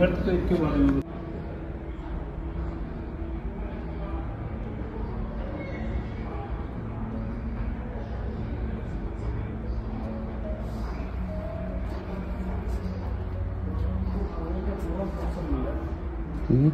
അടുത്തേക്ക് പറയുന്നത് 嗯？